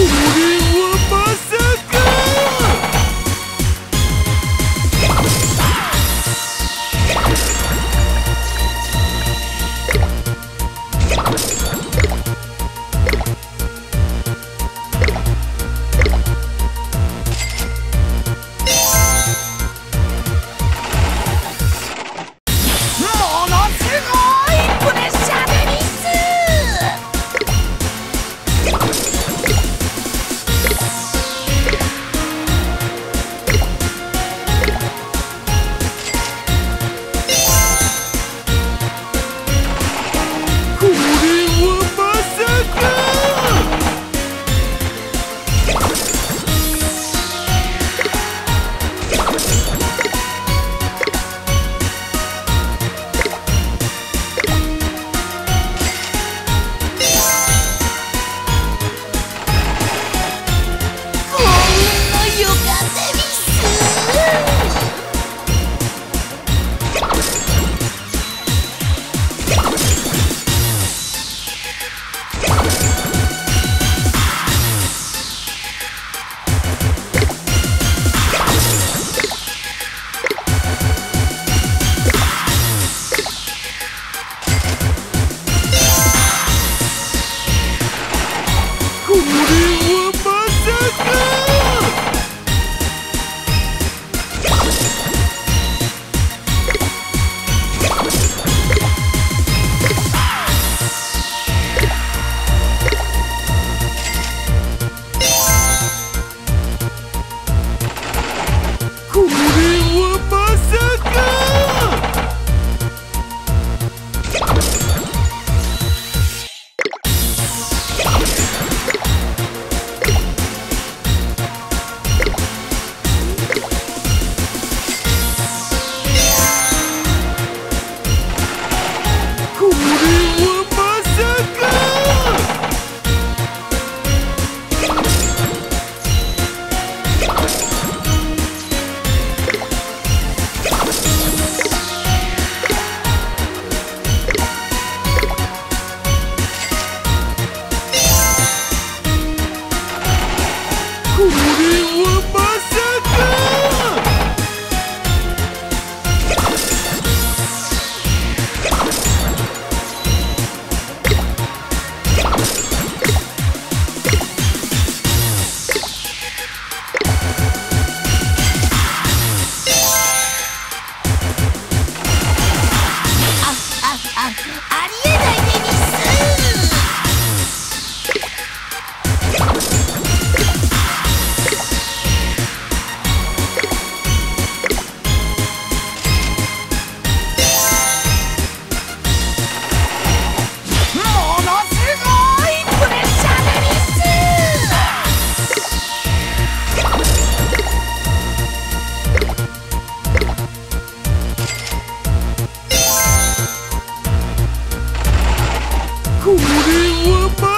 Ooh, woman.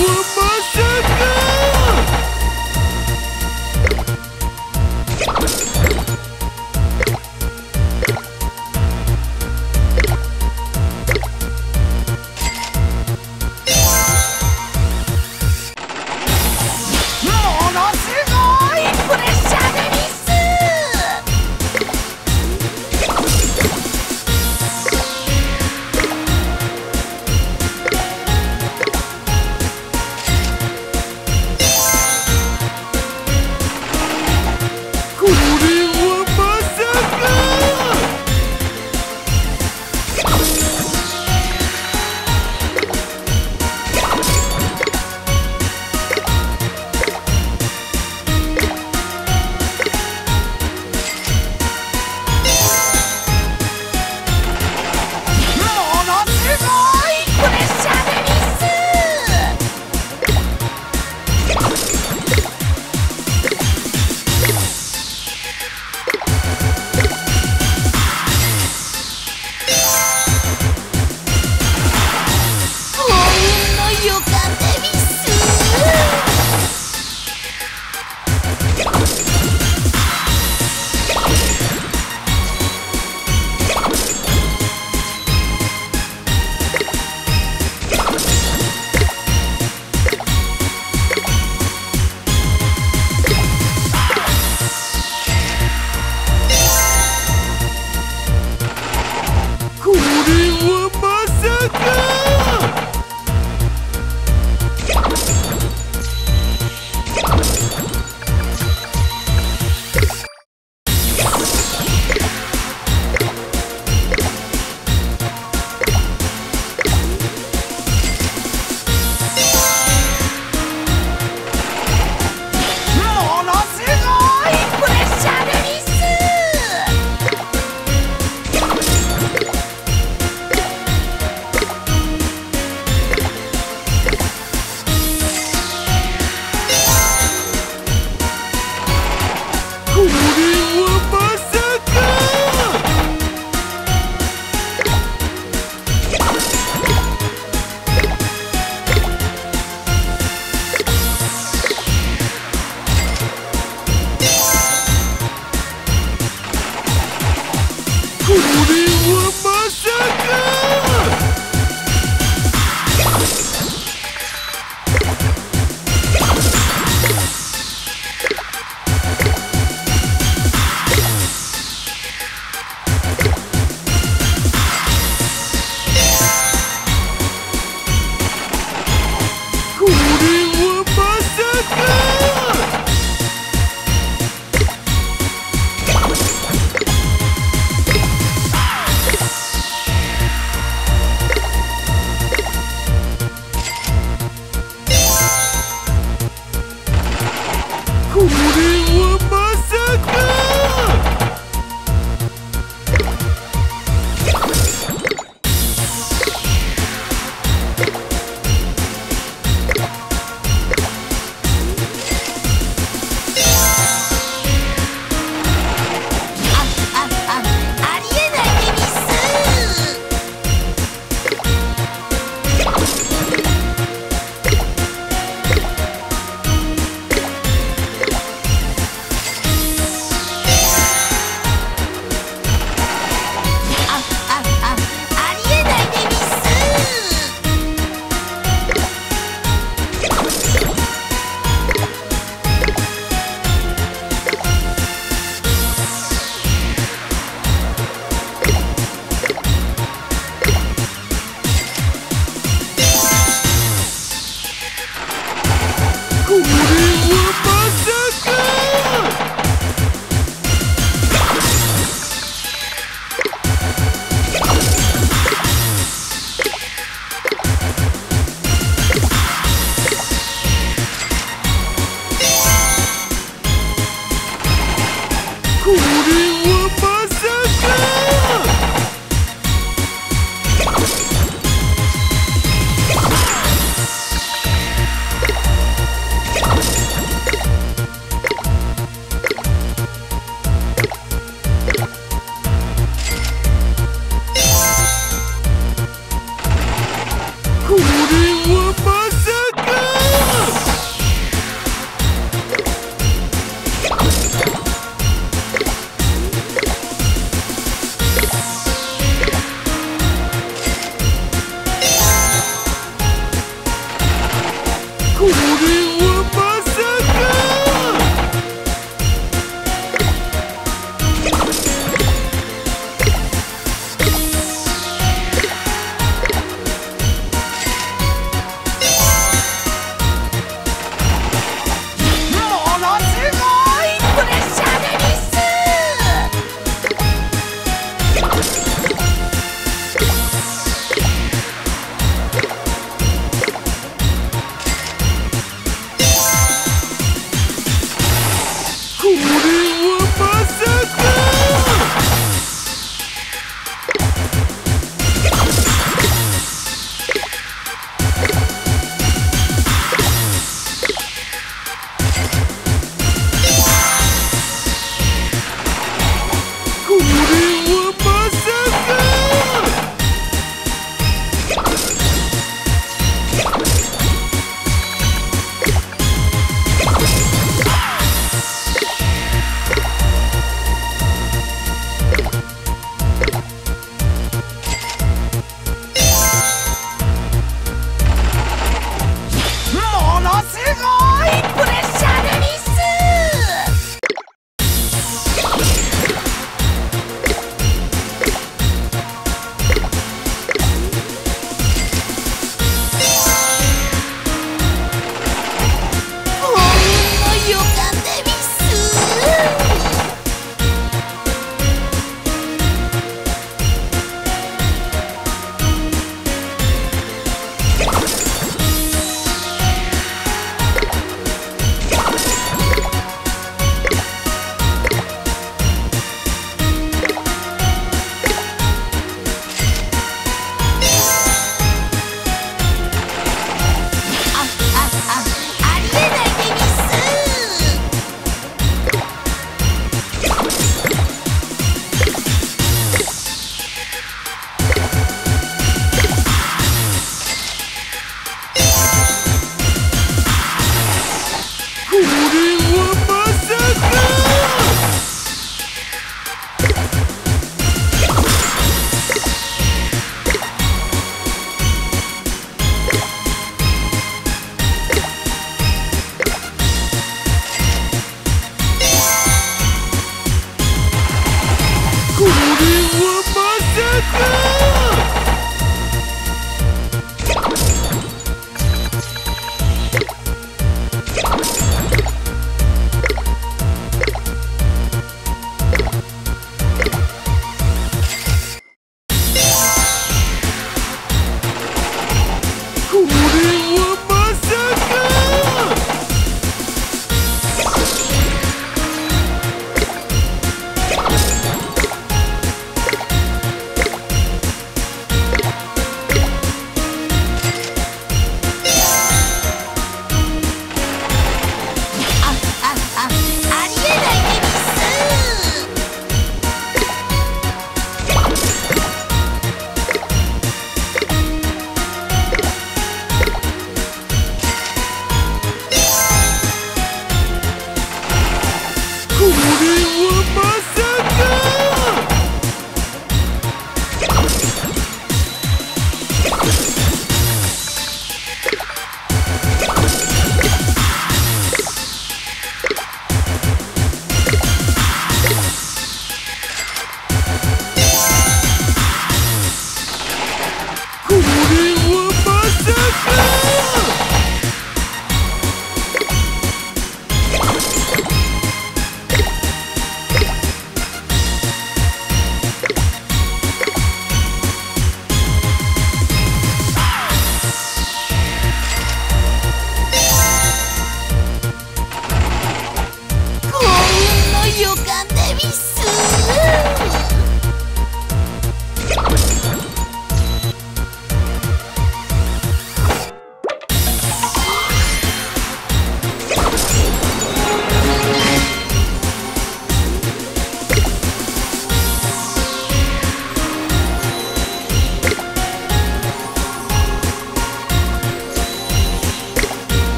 Whoop.